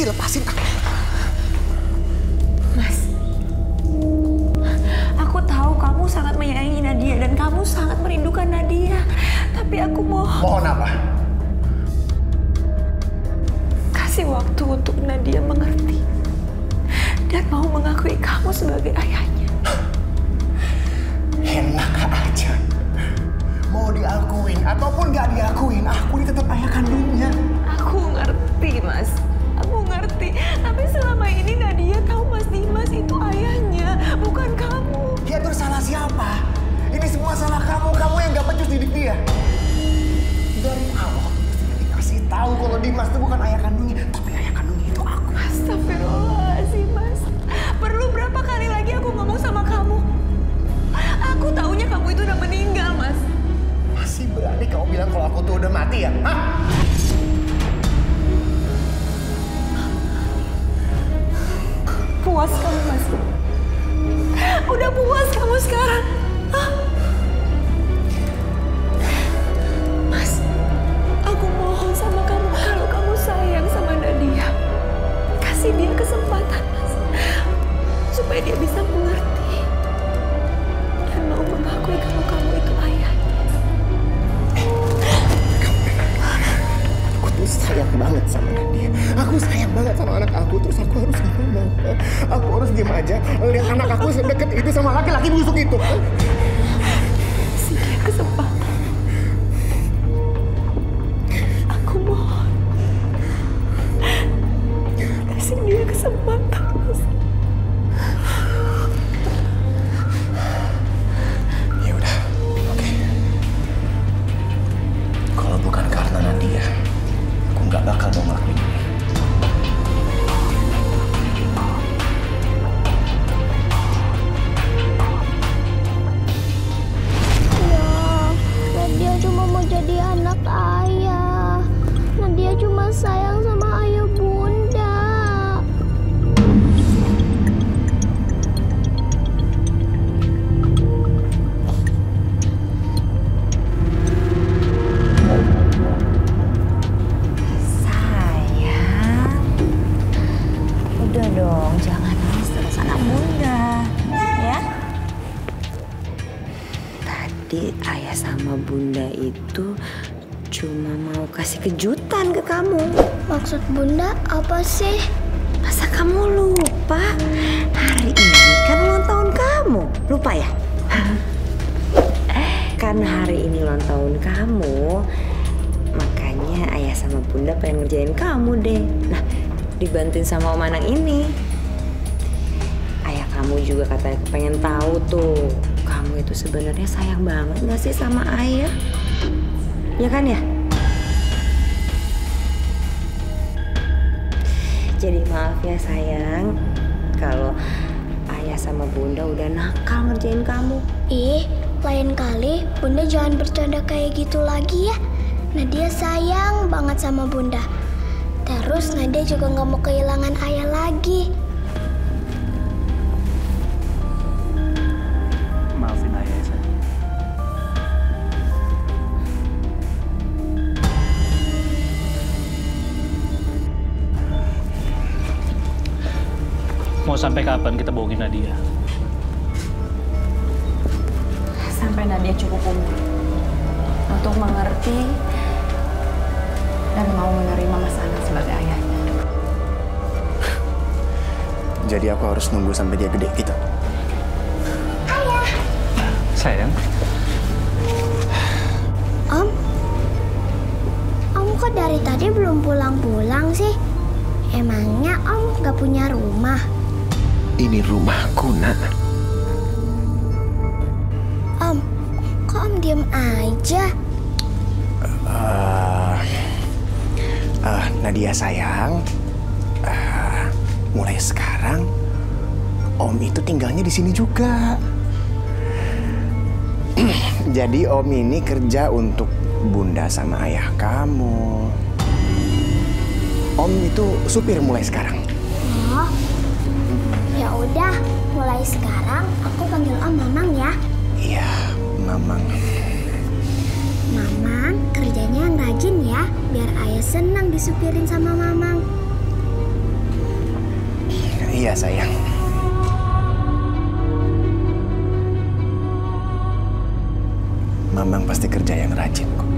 sih? Lepasin aku. Mas, aku tahu kamu sangat menyayangi Nadia dan kamu sangat merindukan Nadia. Tapi aku mohon Mohon apa? kasih waktu untuk Nadia mengerti dan mau mengakui kamu sebagai ayahnya. Enak aja. Mau diakuin ataupun nggak diakuin, aku ini tetap ayah kandungnya. Mas. Udah puas kamu sekarang. Mas, aku mohon sama kamu kalau kamu sayang sama Nadia. Kasih dia kesempatan, Mas. Supaya dia bisa mengerti. Dan mau mengakui kalau sayang banget sama Nadia. Aku sayang banget sama anak aku, terus aku harus gimana? Aku harus diem aja lihat anak aku sedekat itu sama laki-laki busuk itu. Dia kesempatan. Maksud bunda apa sih? Masa kamu lupa? Hari ini kan ulang tahun kamu. Lupa ya? Karena hari ini ulang tahun kamu, makanya ayah sama bunda pengen ngerjain kamu deh. Nah, dibantuin sama om Anang ini. Ayah kamu juga katanya pengen tahu tuh, kamu itu sebenarnya sayang banget gak sih sama ayah? Ya kan ya? Jadi maaf ya sayang, kalau ayah sama bunda udah nakal ngerjain kamu. Ih, lain kali bunda jangan bercanda kayak gitu lagi ya. Nadia sayang banget sama bunda. Terus Nadia juga nggak mau kehilangan ayah lagi. Mau sampai kapan kita bohongin Nadia? Sampai Nadia cukup umur untuk mengerti dan mau menerima Mas Anang sebagai ayahnya. Jadi aku harus nunggu sampai dia gede gitu. Sayang, Om, Om kok dari tadi belum pulang-pulang sih? Emangnya Om gak punya rumah? Ini rumahku, nak. Om, kok Om diem aja? Ah, ah, Nadia sayang, ah, mulai sekarang Om itu tinggalnya di sini juga. Jadi Om ini kerja untuk Bunda sama ayah kamu. Om itu supir mulai sekarang. Udah. Mulai sekarang aku panggil Om Mamang ya. Iya, Mamang. Mamang kerjanya yang rajin ya, biar ayah senang disupirin sama Mamang. Iya sayang. Mamang pasti kerja yang rajin kok.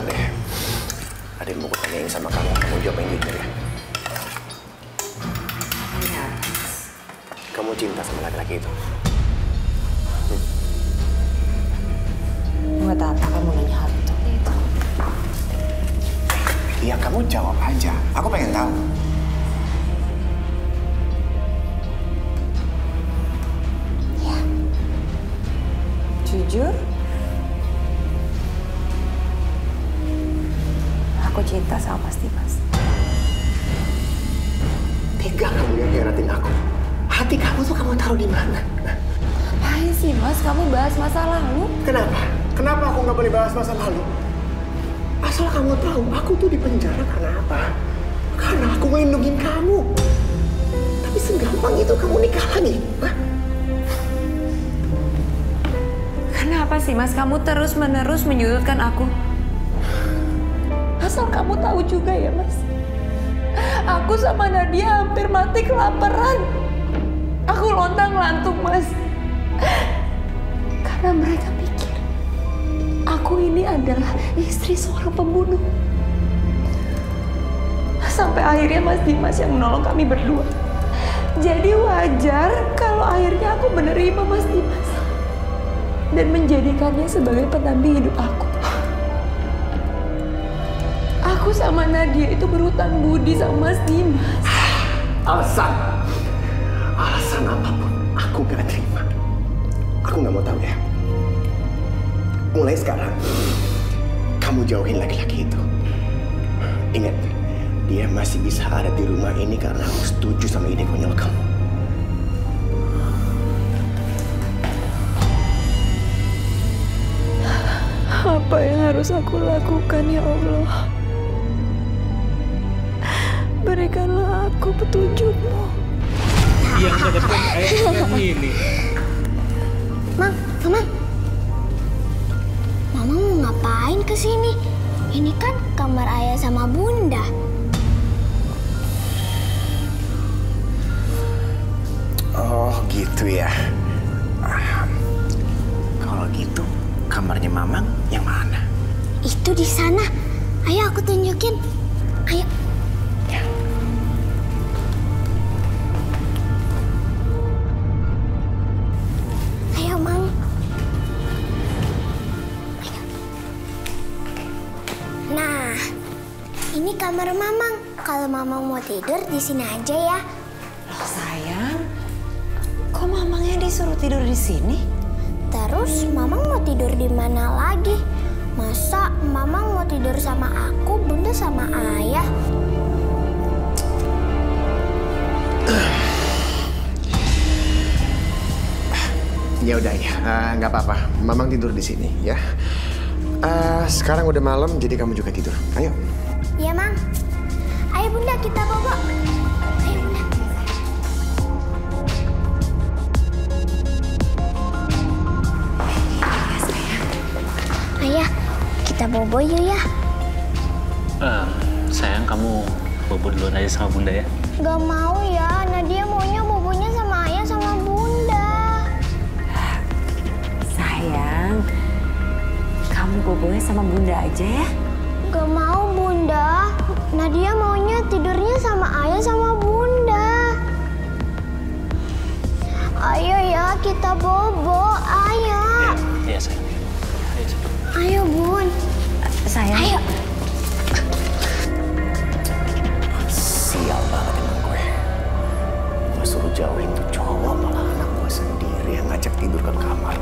Sebentar deh. Ada yang mau tanyain sama kamu. Kamu jawab yang jujur ya. Kamu cinta sama laki-laki itu? Taruh di mana? Apaan sih mas, kamu bahas masa lalu? Kenapa? Kenapa aku nggak boleh bahas masa lalu? Asal kamu tahu, aku tuh di penjara karena apa? Karena aku melindungi kamu. Tapi segampang itu kamu nikah lagi. Hah? Kenapa sih mas, kamu terus menerus menyudutkan aku? Asal kamu tahu juga ya mas. Aku sama Nadia hampir mati kelaparan. Aku lontang lantung mas. Karena mereka pikir aku ini adalah istri seorang pembunuh. Sampai akhirnya Mas Dimas yang menolong kami berdua. Jadi wajar kalau akhirnya aku menerima Mas Dimas dan menjadikannya sebagai pendamping hidup aku. Aku sama Nadia itu berhutang budi sama Mas Dimas. Alasan, alasan apa pun, aku gak terima. Aku nggak mau tahu ya. Mulai sekarang, kamu jauhin laki-laki itu. Ingat, dia masih bisa ada di rumah ini karena aku setuju sama ide konyol kamu. Apa yang harus aku lakukan ya Allah? Berikanlah aku petunjukmu. Yang dapat ayah ini. Mang, Mama. Mama mau ngapain ke sini? Ini kan kamar ayah sama bunda. Oh gitu ya. Ah, Kalau gitu, kamarnya Mamang yang mana? Itu di sana. Ayo aku tunjukin. Ayo. Mamang mau tidur di sini aja ya. Loh sayang, kok mamangnya disuruh tidur di sini? Terus Mamang mau tidur di mana lagi? Masa Mamang mau tidur sama aku, Bunda sama Ayah? Ya udah ya, Ah, nggak apa-apa. Mamang tidur di sini ya. Ah, sekarang udah malam, jadi kamu juga tidur. Ayo. Iya, Mang. Ayo Bunda kita bobo. Ayo Bunda. Ayah, kita bobo yuk ya. Eh, sayang kamu bobo duluan aja sama bunda ya. Gak mau ya, Nadia maunya bobonya sama ayah sama bunda. Sayang, kamu bobonya sama bunda aja ya. Gak mau bunda, Nadia maunya tidurnya sama ayah sama bunda. Ayo ya, kita bobo, ayo. Iya sayang. Ayo cepet. Ayo bun, Sayang, ayo. Sial banget emang gue. Gue suruh jauhin tuh cowok malah anak gue sendiri yang ngajak tidur ke kamar.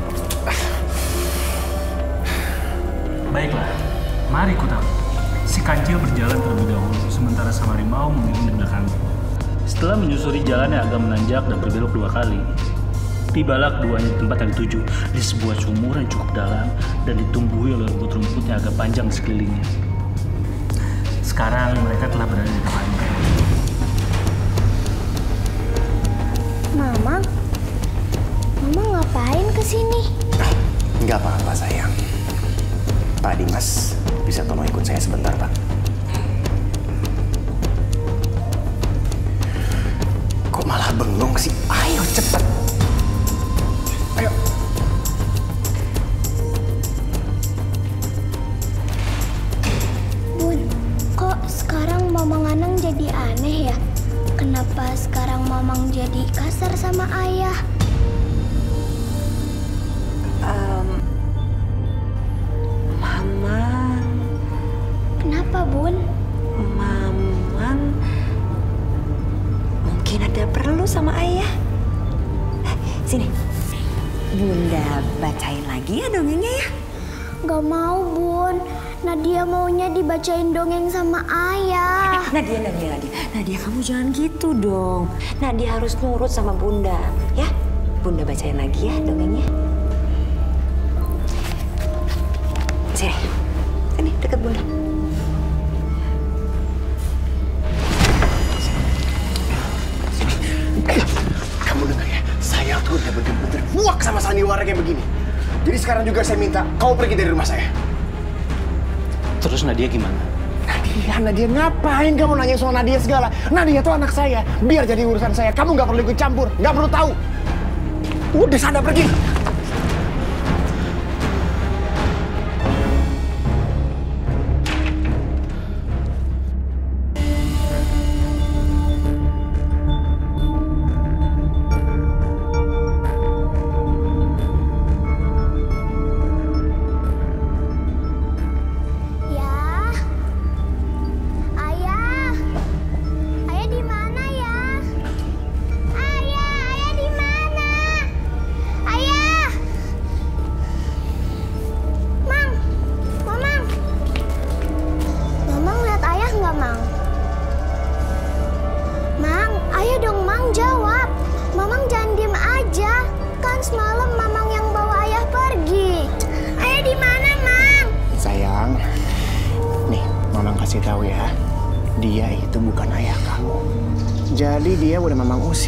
Baiklah, mari Kutam. Si kancil berjalan terlebih dahulu, sementara sang harimau mengiring di belakangnya. Setelah menyusuri jalan yang agak menanjak dan berbelok dua kali, tibalah keduanya di tempat yang dituju, di sebuah sumur yang cukup dalam dan ditumbuhi oleh rumput-rumput yang agak panjang di sekelilingnya. Sekarang mereka telah berada di depannya. Mama, Mama ngapain ke sini? Nggak apa-apa sayang. Pak Dimas Mas, bisa tolong ikut saya sebentar, Pak? Kok malah bengong sih? Ayo cepet. Ayo. Bun, kok sekarang Mamang Anang jadi aneh ya? Kenapa sekarang Mamang jadi kasar sama ayah? Mungkin ada perlu sama ayah. Eh, Sini, Bunda bacain lagi ya dongengnya ya. Gak mau, Bun. Nadia maunya dibacain dongeng sama ayah. Nadia, Nadia, Nadia, Nadia kamu jangan gitu dong. Nadia harus nurut sama Bunda, ya. Bunda bacain lagi ya dongengnya. Sekarang juga saya minta kau pergi dari rumah saya. Terus Nadia gimana? Nadia, Nadia ngapain kamu nanya soal Nadia segala? Nadia tuh anak saya, biar jadi urusan saya. Kamu nggak perlu ikut campur, nggak perlu tahu. Udah sana pergi.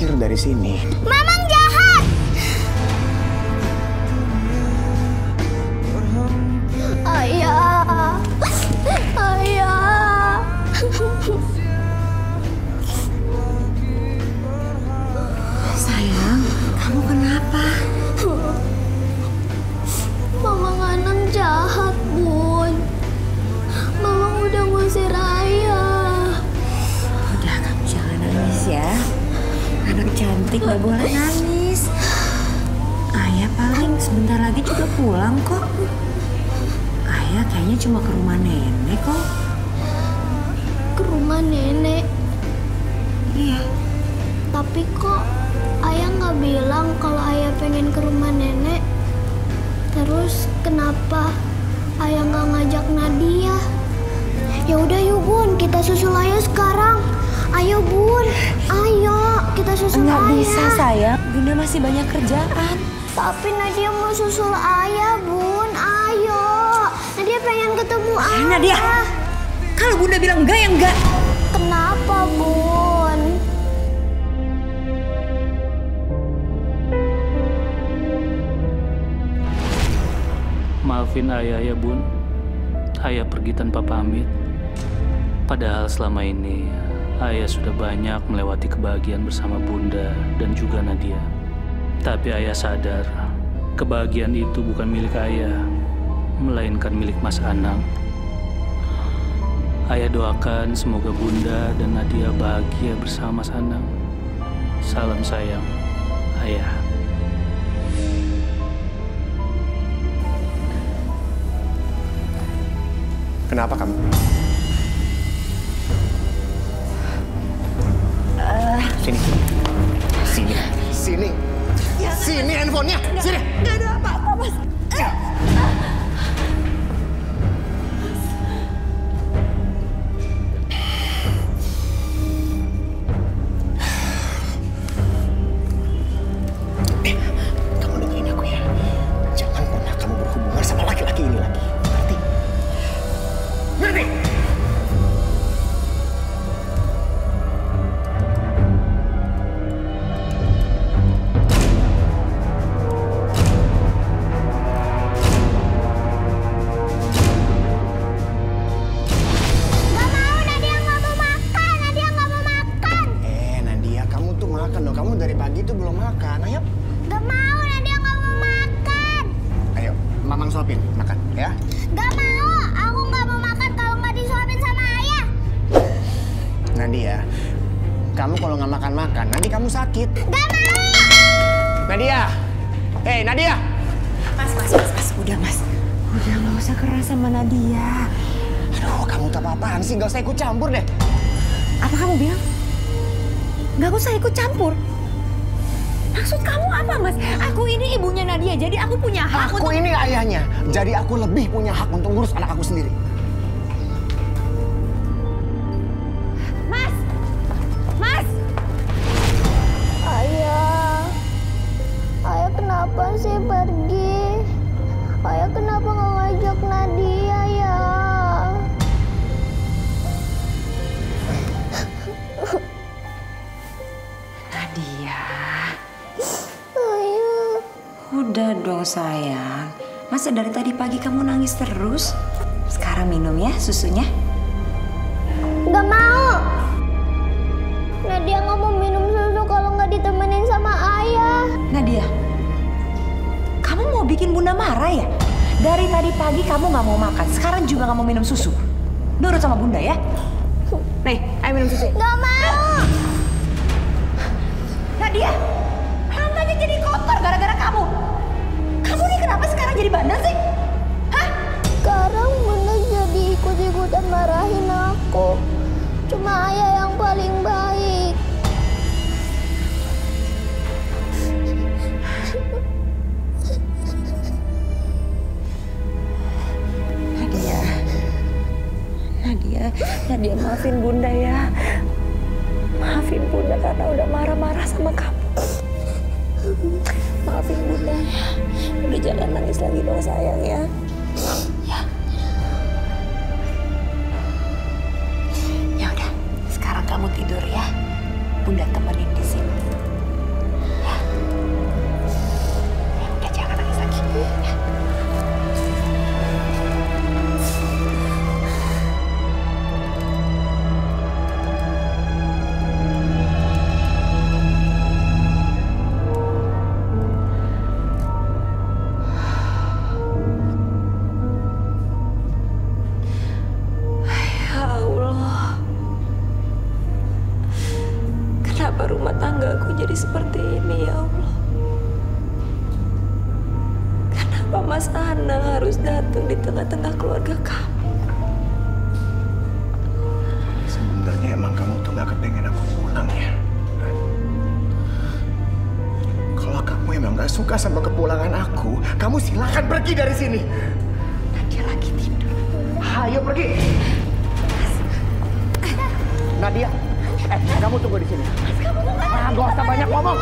Mamang usir dari sini. Ke rumah nenek kok. Ke rumah nenek. Iya. Tapi kok ayah nggak bilang kalau ayah pengen ke rumah nenek? Terus kenapa ayah nggak ngajak Nadia? Ya udah yuk Bun, kita susul ayah sekarang. Ayo Bun, ayo kita susul Nggak ayah. bisa sayang, Bunda masih banyak kerjaan. Tapi Nadia mau susul ayah Bun, pengen ketemu ayah. Nadia. Kalau Bunda bilang enggak ya enggak. Kenapa Bun? Maafin ayah ya bun. Ayah pergi tanpa pamit. Padahal selama ini ayah sudah banyak melewati kebahagiaan bersama bunda dan juga Nadia. Tapi ayah sadar kebahagiaan itu bukan milik ayah, melainkan milik Mas Anang. Ayah doakan semoga bunda dan Nadia bahagia bersama Mas Anang. Salam sayang, ayah. Kenapa kamu? Sini. Sini. Sini. Sini handphonenya. Sini. Enggak ada apa-apa, Mas. Eh, Nadia, eh Nadia. Mas, mas, mas, mas, udah mas. Udah nggak usah keras sama Nadia. Aduh, kamu tak apa-apaan sih? Gak usah ikut campur deh. Apa kamu bilang? Nggak usah ikut campur. Maksud kamu apa, Mas? Aku ini ibunya Nadia, jadi aku punya hak Aku untuk... ini ayahnya, jadi aku lebih punya hak untuk ngurus anak aku sendiri. Sayang. Masa dari tadi pagi kamu nangis terus? Sekarang minum ya susunya. nggak mau. Nadia nggak mau minum susu kalau nggak ditemenin sama ayah. Nadia, kamu mau bikin bunda marah ya? Dari tadi pagi kamu nggak mau makan, sekarang juga nggak mau minum susu. Nurut sama bunda ya. Nih, ayo minum susu. Nggak mau. Paling baik. Nadia, Nadia, Nadia maafin bunda ya. Maafin bunda karena udah marah-marah sama kamu. Maafin bunda ya. Udah jangan nangis lagi dong sayang ya. Ya. Ya Bunda temenin datang di tengah-tengah keluarga kamu? Sebenarnya emang kamu tuh gak kepengen aku pulang ya. Kalau kamu emang gak suka sama kepulangan aku, kamu silakan pergi dari sini. Nadia lagi tidur. Ayo pergi. Nadia, eh kamu tunggu di sini. Ah, gak usah banyak ngomong.